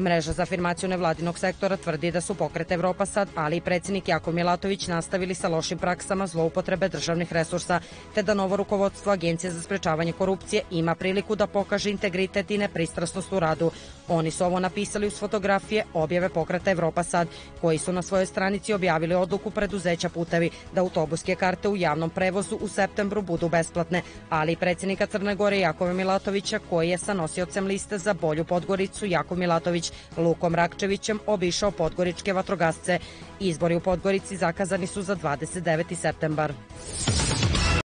Mreža za afirmaciju nevladinog sektora tvrdi da su pokret Evropa Sad, ali i predsednik Jako Milatović nastavili sa lošim praksama zloupotrebe državnih resursa, te da novo rukovodstvo Agencije za sprečavanje korupcije ima priliku da pokaže integritet i nepristrasnost u radu. Oni su ovo napisali uz fotografije objave pokreta Evropa Sad, koji su na svojoj stranici objavili odluku preduzeća putevi da autobuske karte u javnom prevozu u septembru budu besplatne, ali i predsednika Crne Gore Jakova Milatovića koji je sa nosiocem liste za bolju Podgoricu Jakov Milatović Lukom Rakčevićem obišao podgoričke vatrogasce. Izbori u Podgorici zakazani su za 29. septembar.